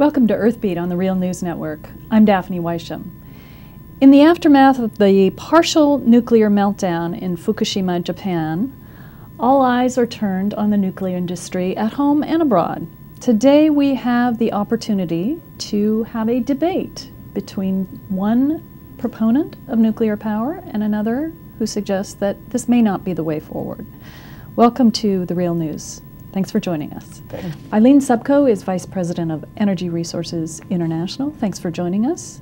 Welcome to Earthbeat on the Real News Network. I'm Daphne Wysham. In the aftermath of the partial nuclear meltdown in Fukushima, Japan, all eyes are turned on the nuclear industry at home and abroad. Today we have the opportunity to have a debate between one proponent of nuclear power and another who suggests that this may not be the way forward. Welcome to The Real News. Thanks for joining us. Eileen Supko is Vice President of Energy Resources International. Thanks for joining us.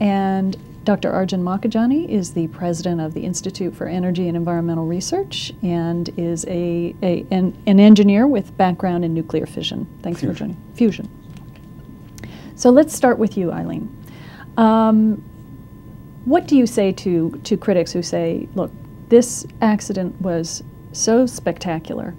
And Dr. Arjun Makhijani is the President of the Institute for Energy and Environmental Research and is a, a an, an, engineer with background in nuclear fission. Thanks fusion. for joining. Fusion. So let's start with you, Eileen. Um, what do you say to, to critics who say, look, this accident was so spectacular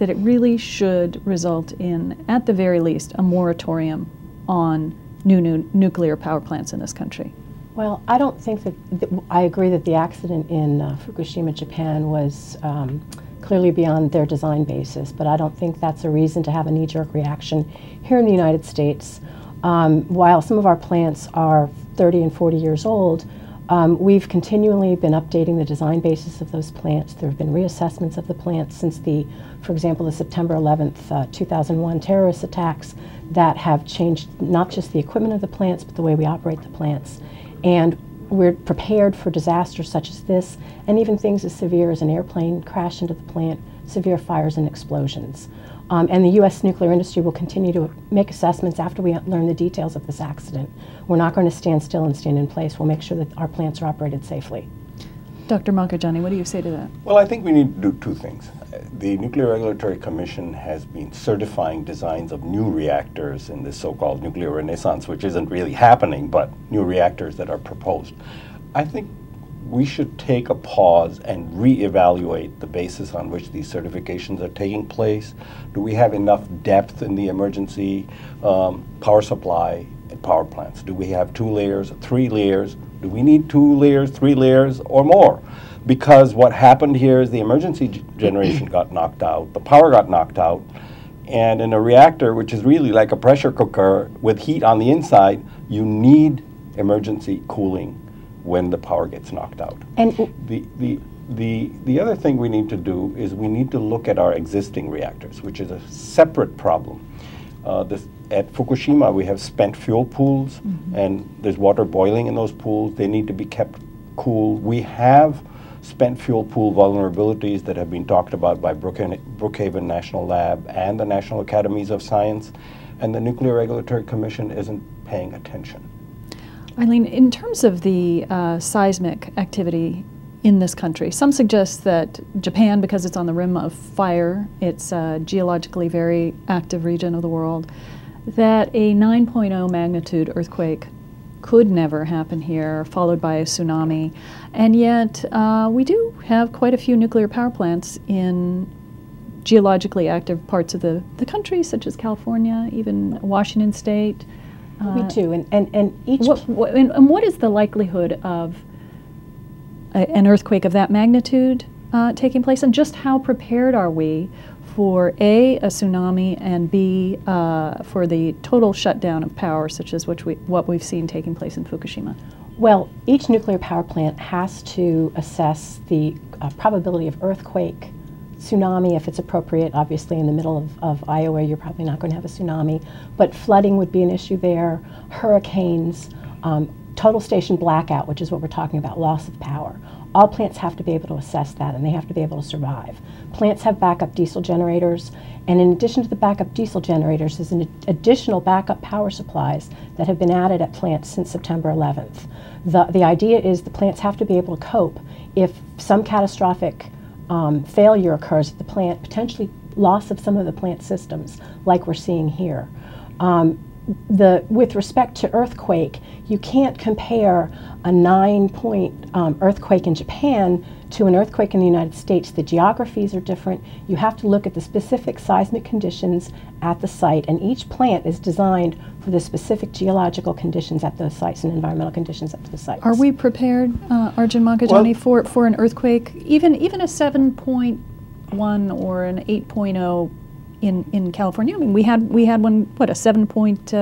that it really should result in, at the very least, a moratorium on new, new nuclear power plants in this country? Well, I don't think that, th I agree that the accident in uh, Fukushima, Japan was um, clearly beyond their design basis, but I don't think that's a reason to have a knee-jerk reaction here in the United States. Um, while some of our plants are 30 and 40 years old, um, we've continually been updating the design basis of those plants. There have been reassessments of the plants since the, for example, the September 11th, uh, 2001 terrorist attacks that have changed not just the equipment of the plants, but the way we operate the plants. And we're prepared for disasters such as this, and even things as severe as an airplane crash into the plant, severe fires and explosions. Um, and the U.S. nuclear industry will continue to make assessments after we learn the details of this accident. We're not going to stand still and stand in place. We'll make sure that our plants are operated safely. Dr. Makhijani, what do you say to that? Well, I think we need to do two things. The Nuclear Regulatory Commission has been certifying designs of new reactors in this so-called nuclear renaissance, which isn't really happening, but new reactors that are proposed. I think we should take a pause and reevaluate the basis on which these certifications are taking place. Do we have enough depth in the emergency um, power supply and power plants? Do we have two layers, three layers? Do we need two layers, three layers, or more? Because what happened here is the emergency generation got knocked out, the power got knocked out, and in a reactor, which is really like a pressure cooker with heat on the inside, you need emergency cooling when the power gets knocked out. And the, the, the, the other thing we need to do is we need to look at our existing reactors, which is a separate problem. Uh, this, at Fukushima, we have spent fuel pools, mm -hmm. and there's water boiling in those pools. They need to be kept cool. We have spent fuel pool vulnerabilities that have been talked about by Brookhaven, Brookhaven National Lab and the National Academies of Science, and the Nuclear Regulatory Commission isn't paying attention. Eileen, in terms of the uh, seismic activity in this country, some suggest that Japan, because it's on the rim of fire, it's a geologically very active region of the world, that a 9.0 magnitude earthquake could never happen here, followed by a tsunami. And yet, uh, we do have quite a few nuclear power plants in geologically active parts of the, the country, such as California, even Washington State. Uh, Me too. And, and, and each. What, what, and, and, what is the likelihood of a, an earthquake of that magnitude uh, taking place? And just how prepared are we for A, a tsunami, and B, uh, for the total shutdown of power, such as which we, what we've seen taking place in Fukushima? Well, each nuclear power plant has to assess the uh, probability of earthquake tsunami if it's appropriate. Obviously, in the middle of, of Iowa, you're probably not going to have a tsunami, but flooding would be an issue there, hurricanes, um, total station blackout, which is what we're talking about, loss of power. All plants have to be able to assess that and they have to be able to survive. Plants have backup diesel generators, and in addition to the backup diesel generators, there's an additional backup power supplies that have been added at plants since September 11th. The, the idea is the plants have to be able to cope if some catastrophic um, failure occurs at the plant, potentially loss of some of the plant systems, like we're seeing here. Um, the, with respect to earthquake, you can't compare a nine point um, earthquake in Japan to an earthquake in the United States. The geographies are different. You have to look at the specific seismic conditions at the site, and each plant is designed for the specific geological conditions at those sites and environmental conditions at those sites. Are we prepared, uh, Arjun Makhijani, well, for, for an earthquake, even, even a 7.1 or an 8.0 in in California. I mean, we had we had one what a 7.3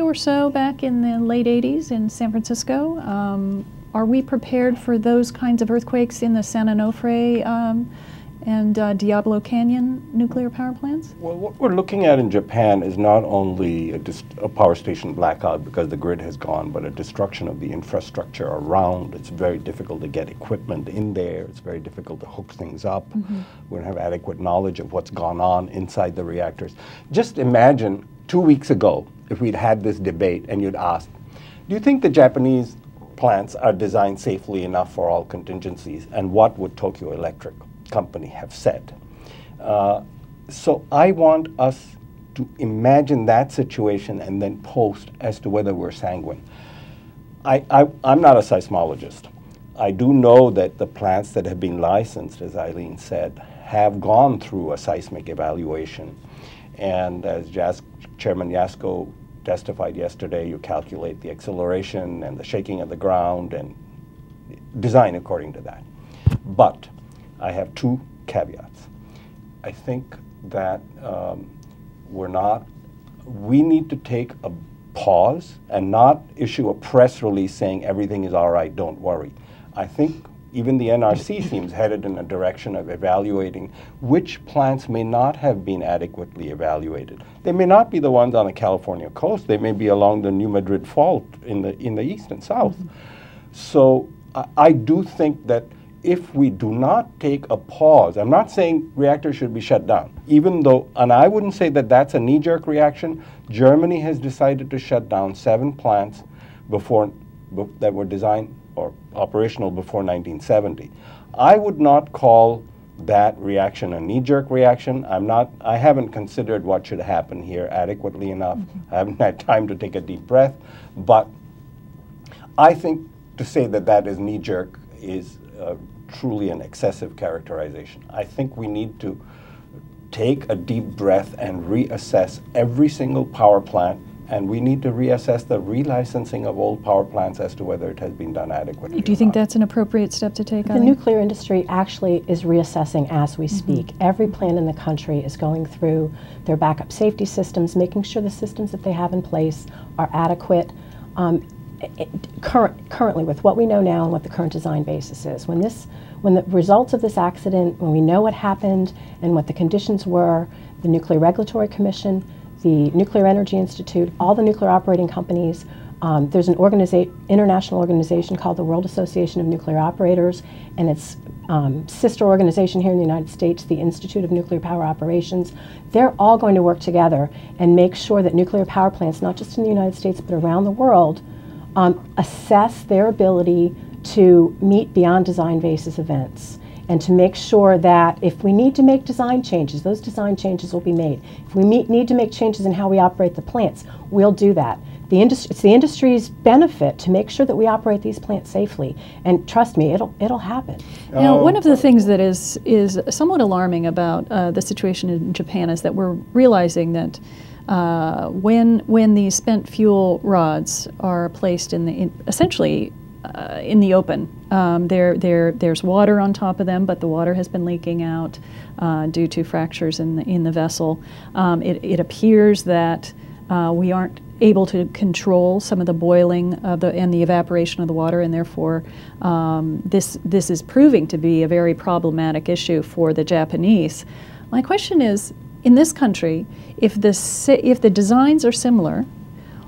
uh, or so back in the late '80s in San Francisco. Um, are we prepared for those kinds of earthquakes in the San Onofre um, and uh, Diablo Canyon nuclear power plants? Well, what we're looking at in Japan is not only a, a, power station blackout because the grid has gone, but a destruction of the infrastructure around. It's very difficult to get equipment in there. It's very difficult to hook things up. Mm-hmm. We don't have adequate knowledge of what's gone on inside the reactors. Just imagine two weeks ago if we'd had this debate and you'd asked, do you think the Japanese plants are designed safely enough for all contingencies? And what would Tokyo Electric company have said. Uh, so I want us to imagine that situation and then post as to whether we're sanguine. I, I, I'm not a seismologist. I do know that the plants that have been licensed, as Eileen said, have gone through a seismic evaluation. And as Jas- Chairman Jaczko testified yesterday, you calculate the acceleration and the shaking of the ground and design according to that. But I have two caveats. I think that um, we're not, we need to take a pause and not issue a press release saying everything is all right, don't worry. I think even the NRC seems headed in a direction of evaluating which plants may not have been adequately evaluated. They may not be the ones on the California coast. They may be along the New Madrid Fault in the in the east and south. Mm-hmm. So I, I do think that if we do not take a pause, I'm not saying reactors should be shut down, even though, and I wouldn't say that that's a knee jerk reaction. Germany has decided to shut down seven plants before, be, that were designed or operational before 1970. I would not call that reaction a knee jerk reaction. I'm not, I haven't considered what should happen here adequately enough. Mm-hmm. I haven't had time to take a deep breath, but I think to say that that is knee jerk is uh, truly an excessive characterization. I think we need to take a deep breath and reassess every single power plant and we need to reassess the relicensing of old power plants as to whether it has been done adequately. Do you think that's an appropriate step to take? The nuclear industry actually is reassessing as we mm-hmm. speak. Every plant in the country is going through their backup safety systems, making sure the systems that they have in place are adequate. Um, current, currently with what we know now and what the current design basis is. When this, when the results of this accident, when we know what happened and what the conditions were, the Nuclear Regulatory Commission, the Nuclear Energy Institute, all the nuclear operating companies, um, there's an organiza- international organization called the World Association of Nuclear Operators, and its um, sister organization here in the United States, the Institute of Nuclear Power Operations. They're all going to work together and make sure that nuclear power plants, not just in the United States but around the world, um, assess their ability to meet beyond design basis events and to make sure that if we need to make design changes, those design changes will be made. If we meet, need to make changes in how we operate the plants, we'll do that. The industry, it's the industry's benefit to make sure that we operate these plants safely. And trust me, it'll it'll happen. Now, one of the things that is is somewhat alarming about uh, the situation in Japan is that we're realizing that uh, when when these spent fuel rods are placed in the in, essentially uh, in the open, um, there there there's water on top of them, but the water has been leaking out uh, due to fractures in the in the vessel. Um, it, it appears that uh, we aren't able to control some of the boiling of the, and the evaporation of the water, and therefore um, this this is proving to be a very problematic issue for the Japanese. My question is, in this country, if the, if the designs are similar,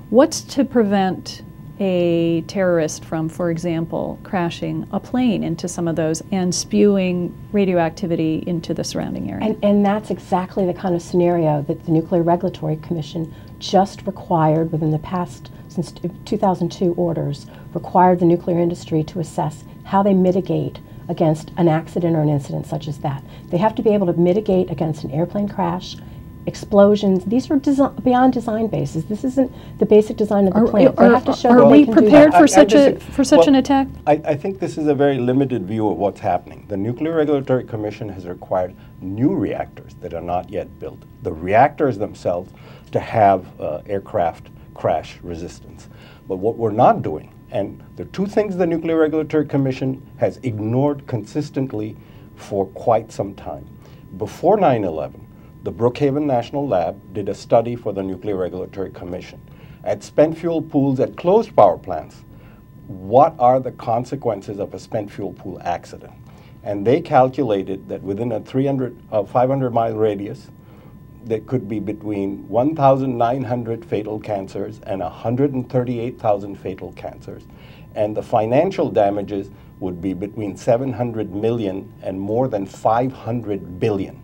what's to prevent a terrorist from, for example, crashing a plane into some of those and spewing radioactivity into the surrounding area? And, and that's exactly the kind of scenario that the Nuclear Regulatory Commission just required within the past, since 2002 orders, required the nuclear industry to assess how they mitigate against an accident or an incident such as that. They have to be able to mitigate against an airplane crash, explosions. These are desi- beyond design bases. This isn't the basic design of the are, plant. Are, they have to show are we prepared for such a for such well, an attack? I, I think this is a very limited view of what's happening. The Nuclear Regulatory Commission has required new reactors that are not yet built. The reactors themselves to have uh, aircraft crash resistance. But what we're not doing and the two things the Nuclear Regulatory Commission has ignored consistently for quite some time. before 9 11, the Brookhaven National Lab did a study for the Nuclear Regulatory Commission. At spent fuel pools at closed power plants, what are the consequences of a spent fuel pool accident? And they calculated that within a 300, uh, 500 mile radius, there could be between 1,900 fatal cancers and 138,000 fatal cancers. And the financial damages would be between 700 million and more than 500 billion.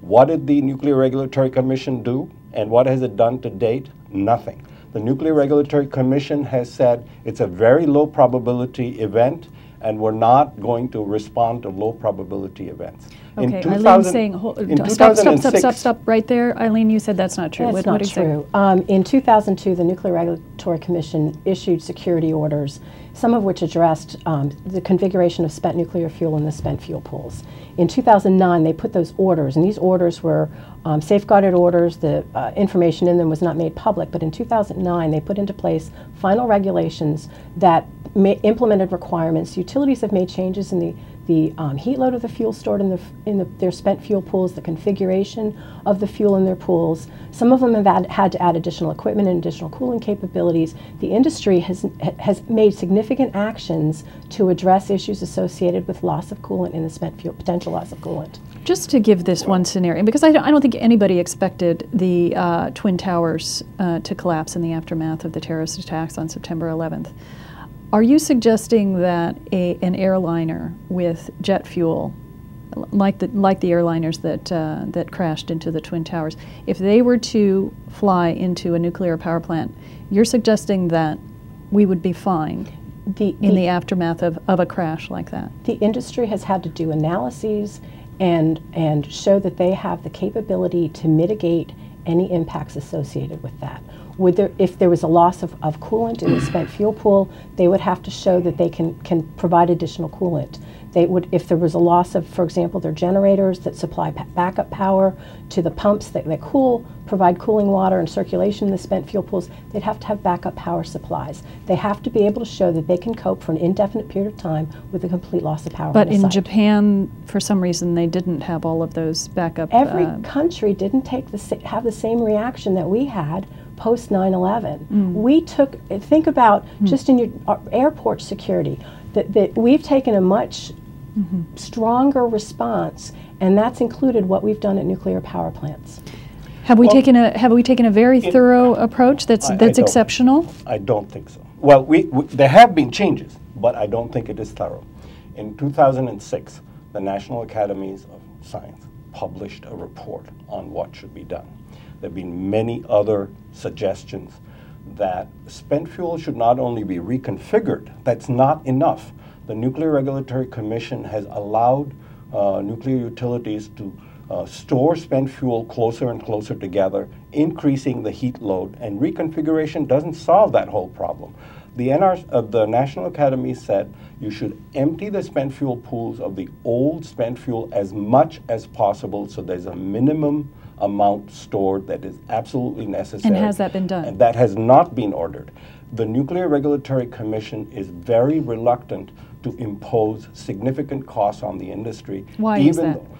What did the Nuclear Regulatory Commission do? And what has it done to date? Nothing. The Nuclear Regulatory Commission has said it's a very low probability event and we're not going to respond to low probability events. Okay, Eileen saying, hold, stop, stop, stop, stop, stop, right there. Eileen, you said that's not true. That's what, not what true. Um, in 2002, the Nuclear Regulatory Commission issued security orders, some of which addressed um, the configuration of spent nuclear fuel in the spent fuel pools. In 2009, they put those orders, and these orders were um, safeguarded orders. The uh, information in them was not made public, but in 2009, they put into place final regulations that implemented requirements. Utilities have made changes in the the um, heat load of the fuel stored in, the, in the, their spent fuel pools, the configuration of the fuel in their pools. Some of them have had, had to add additional equipment and additional cooling capabilities. The industry has, has made significant actions to address issues associated with loss of coolant in the spent fuel, potential loss of coolant. Just to give this one scenario, because I don't, I don't think anybody expected the uh, Twin Towers uh, to collapse in the aftermath of the terrorist attacks on September 11th. Are you suggesting that a, an airliner with jet fuel, like the, like the airliners that, uh, that crashed into the Twin Towers, if they were to fly into a nuclear power plant, you're suggesting that we would be fine the, in the, the aftermath of, of a crash like that? The industry has had to do analyses and, and show that they have the capability to mitigate any impacts associated with that. Would there, if there was a loss of, of coolant in the spent fuel pool, they would have to show that they can, can provide additional coolant. They would, if there was a loss of, for example, their generators that supply backup power to the pumps that, that cool, provide cooling water and circulation in the spent fuel pools, they'd have to have backup power supplies. They have to be able to show that they can cope for an indefinite period of time with a complete loss of power. But in site. Japan, for some reason, they didn't have all of those backup. Every uh, country didn't take the have the same reaction that we had post 9/11. Mm. We took think about mm. just in your uh, airport security that, that we've taken a much mm-hmm. stronger response, and that's included what we've done at nuclear power plants. Have we well, taken a Have we taken a very thorough approach that's I, that's I exceptional? I don't think so. Well, we, we, there have been changes, but I don't think it is thorough. In 2006, the National Academies of Science published a report on what should be done. There have been many other suggestions that spent fuel should not only be reconfigured, that's not enough the Nuclear Regulatory Commission has allowed uh, nuclear utilities to uh, store spent fuel closer and closer together, increasing the heat load, and reconfiguration doesn't solve that whole problem. The, NR, uh, the National Academy said you should empty the spent fuel pools of the old spent fuel as much as possible so there's a minimum amount stored that is absolutely necessary. And has that been done? And that has not been ordered. The Nuclear Regulatory Commission is very reluctant to impose significant costs on the industry. Why even is that? Though,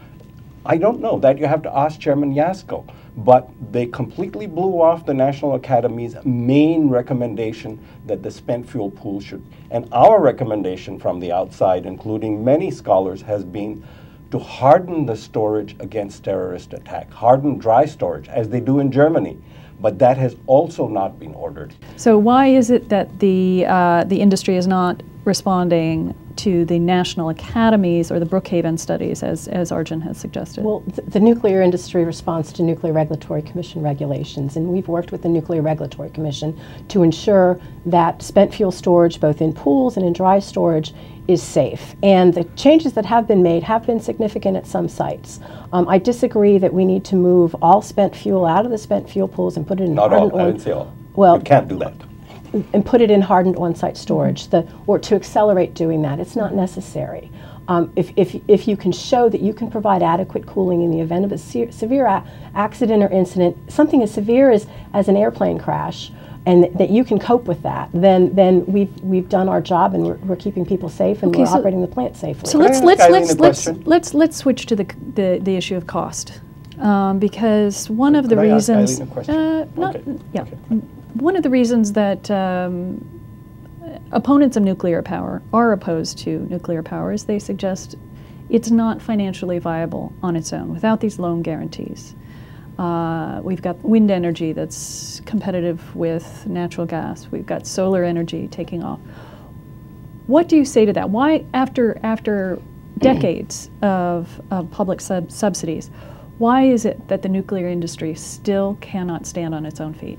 I don't know. That you have to ask Chairman Jaczko. But they completely blew off the National Academy's main recommendation that the spent fuel pool should. And our recommendation from the outside, including many scholars, has been to harden the storage against terrorist attack, harden dry storage, as they do in Germany but that has also not been ordered. So why is it that the uh, the industry is not responding to the national academies or the Brookhaven studies, as, as Arjun has suggested? Well, th the nuclear industry responds to Nuclear Regulatory Commission regulations, and we've worked with the Nuclear Regulatory Commission to ensure that spent fuel storage, both in pools and in dry storage, is safe. And the changes that have been made have been significant at some sites. Um, I disagree that we need to move all spent fuel out of the spent fuel pools and put it in Not all, I didn't say all. Well, you can't do that and put it in hardened on-site storage, the, or to accelerate doing that. It's not necessary. Um, if, if, if you can show that you can provide adequate cooling in the event of a se severe accident or incident, something as severe as, as an airplane crash, and th- that you can cope with that, then then we've we've done our job and we're, we're keeping people safe and Okay, we're so- operating the plant safely. So Can I let's let's let's let's, let's let's switch to the the, the issue of cost, um, because one of the Could I ask reasons, Eileen a question? Uh, not, Okay, yeah, okay. One of the reasons that um, opponents of nuclear power are opposed to nuclear power is they suggest it's not financially viable on its own without these loan guarantees. Uh, we've got wind energy that's competitive with natural gas. We've got solar energy taking off. What do you say to that? Why, after after decades of, of public sub- subsidies, why is it that the nuclear industry still cannot stand on its own feet?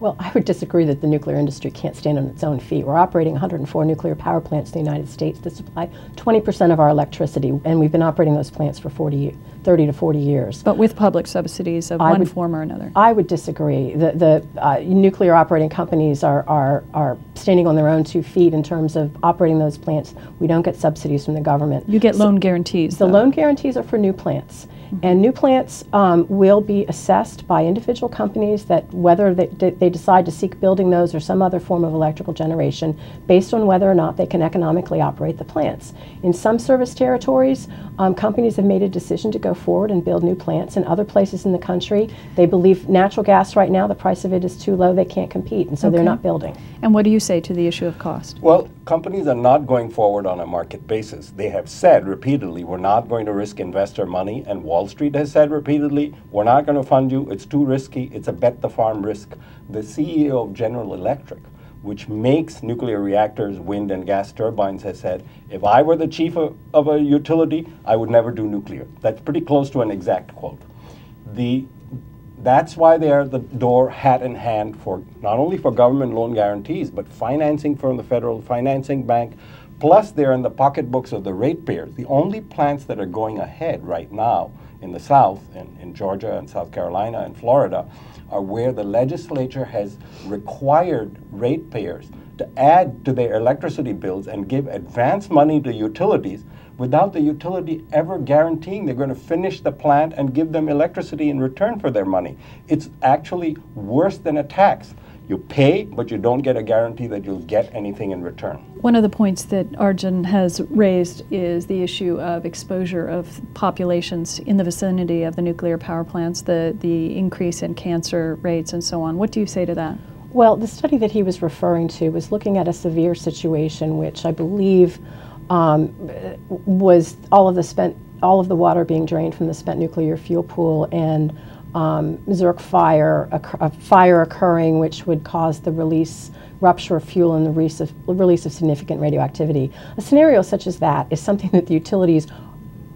Well, I would disagree that the nuclear industry can't stand on its own feet. We're operating 104 nuclear power plants in the United States that supply 20% of our electricity, and we've been operating those plants for 40, 30 to 40 years. But with public subsidies of I one would- form or another. I would disagree. The, the uh, nuclear operating companies are, are, are standing on their own two feet in terms of operating those plants. We don't get subsidies from the government. You get loan guarantees. The though. loan guarantees are for new plants. And new plants um, will be assessed by individual companies that whether they, they they decide to seek building those or some other form of electrical generation based on whether or not they can economically operate the plants. In some service territories, um, companies have made a decision to go forward and build new plants. In other places in the country, they believe natural gas right now, the price of it is too low, they can't compete, and so they're not building. And what do you say to the issue of cost? Well, companies are not going forward on a market basis. They have said repeatedly, we're not going to risk investor money, and Wall Street has said repeatedly, we're not going to fund you. It's too risky. It's a bet the farm risk. The CEO of General Electric, which makes nuclear reactors, wind and gas turbines, has said, if I were the chief of, of a utility, I would never do nuclear. That's pretty close to an exact quote. The that's why they are the door hat in hand for not only for government loan guarantees, but financing from the federal financing bank. Plus, they're in the pocketbooks of the ratepayers. The only plants that are going ahead right now in the South, in, in Georgia and South Carolina and Florida, are where the legislature has required ratepayers to add to their electricity bills and give advance money to utilities without the utility ever guaranteeing they're going to finish the plant and give them electricity in return for their money. It's actually worse than a tax. You pay, but you don't get a guarantee that you'll get anything in return. One of the points that Arjun has raised is the issue of exposure of populations in the vicinity of the nuclear power plants, the, the increase in cancer rates and so on. What do you say to that? Well, the study that he was referring to was looking at a severe situation, which I believe um, was all of the spent, all of the water being drained from the spent nuclear fuel pool and um, zirc fire, a fire occurring, which would cause the release, rupture of fuel and the release of, release of significant radioactivity. A scenario such as that is something that the utilities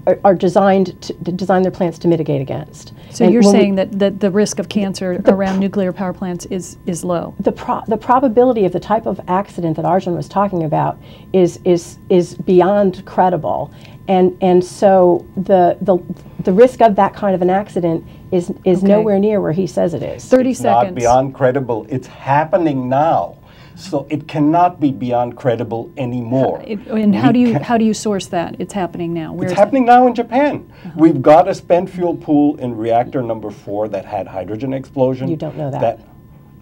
are, are designed to, to design their plants to mitigate against. So And you're we- saying that, that the risk of cancer around nuclear power plants is, is low? the, pro- the probability of the type of accident that Arjun was talking about is, is, is beyond credible. And, and so the, the, the risk of that kind of an accident is, is Okay. nowhere near where he says it is. 30 It's seconds. not beyond credible. It's happening now. So it cannot be beyond credible anymore. It- and how We do you can- how do you source that? It's happening now. Where It's is happening now in Japan. Uh-huh. We've got a spent fuel pool in reactor number four that had hydrogen explosion. You don't know that. That,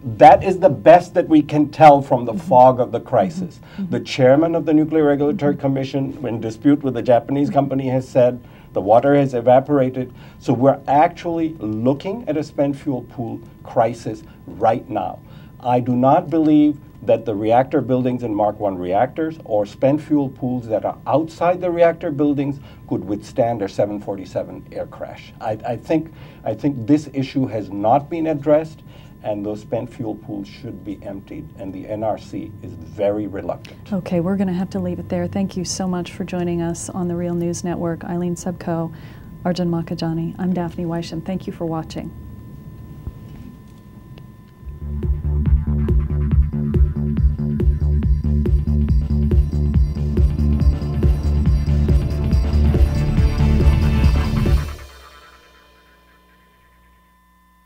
that is the best that we can tell from the fog of the crisis. The chairman of the Nuclear Regulatory Commission, in dispute with the Japanese company, has said the water has evaporated. So we're actually looking at a spent fuel pool crisis right now. I do not believe that the reactor buildings in Mark I reactors or spent fuel pools that are outside the reactor buildings could withstand a 747 air crash. I, I, think, I think this issue has not been addressed, and those spent fuel pools should be emptied, and the NRC is very reluctant. Okay, we're going to have to leave it there. Thank you so much for joining us on the Real News Network. Eileen Supko, Arjun Makhijani. I'm Daphne Wysham. Thank you for watching.